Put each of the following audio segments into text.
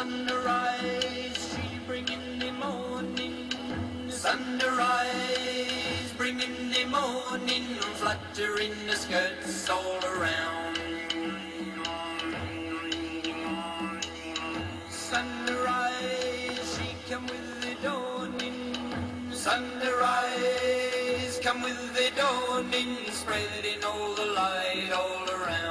Sunrise, she bring in the morning. Sunrise, bring in the morning. Fluttering the skirts all around. Sunrise, she come with the dawning. Sunrise, come with the dawning. Spreading all the light all around.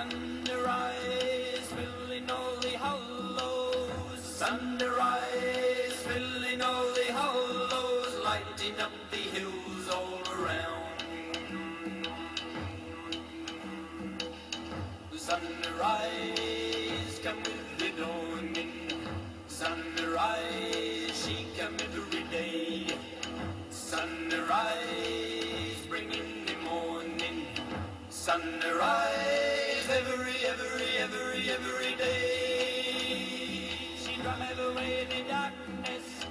Sunrise filling all the hollows, sunrise filling all the hollows, lighting up the hills all around. Sunrise, come with the. Sunrise, she every day. Sunrise, bringing the morning. Sunrise, every, every, every, every day. She drive away the darkness.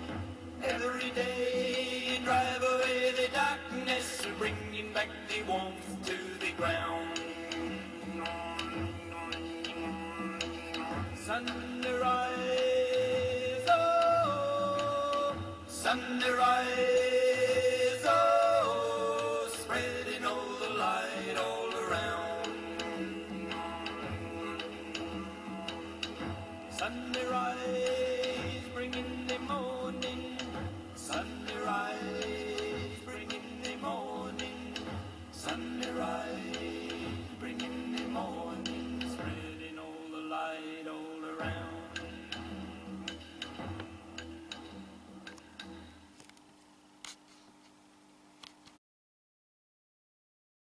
Every day, drive away the darkness, bringing back the warmth to the ground. Sunrise, oh, sunrise, Sunrise,